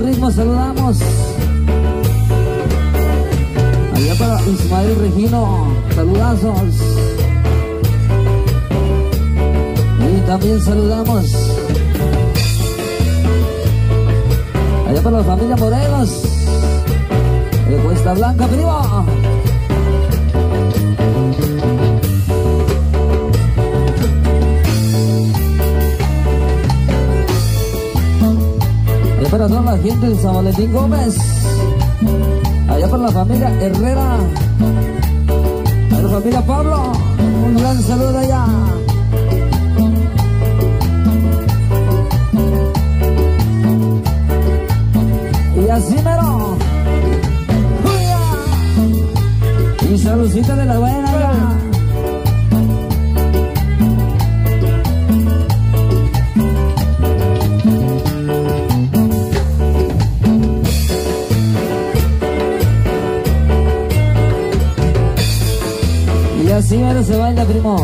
ritmo saludamos. Allá para Ismael Regino, saludazos. Y también saludamos. Allá para la familia Morelos De Cuesta Blanca, primo. Para toda la gente de San Valentín Gómez. Allá para la familia Herrera. A la familia Pablo. Un gran saludo allá. Y así mero. Y saludcita de la buena. ya. Y así mero se baila, primo.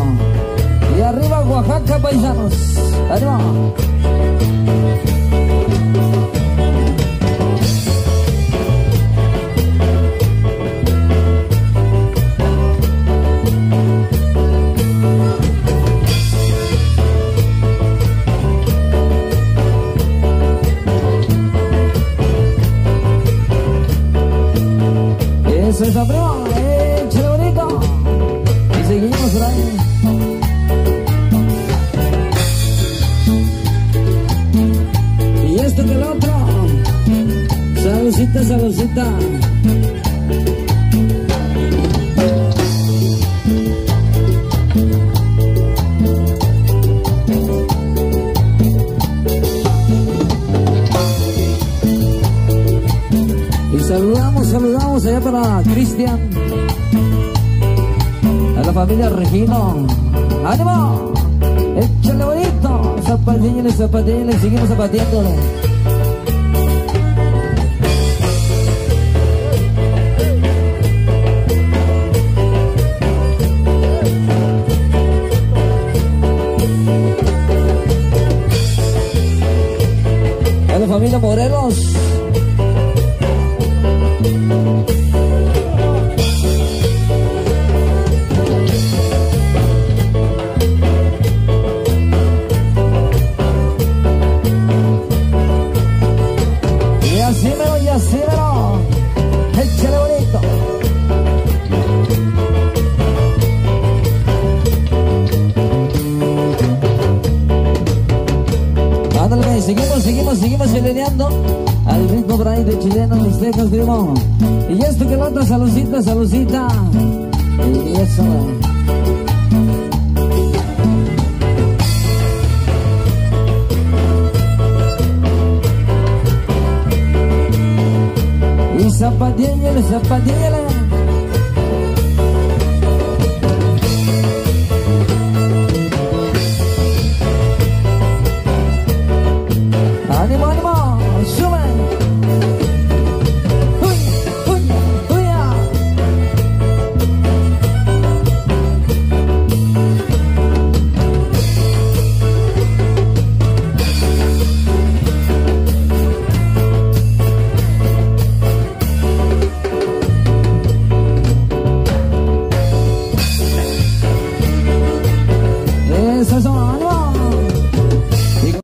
Y arriba Oaxaca, paisanos. Arriba. Eso es, primo. Y esto que el otro. Saludcita. Y saludamos, saludamos allá para Cristian. La familia Regino. ¡Ánimo! ¡Échale bonito! Zapatíñale, zapatíñale, seguimos zapateándole. Familia Morelos. Seguimos, seguimos, seguimos celebrando al ritmo por ahí de chileno, mis tejas, primo. Y esto que la otra, saludcita, saludcita. Y eso, Y zapatíñale, zapatíñale.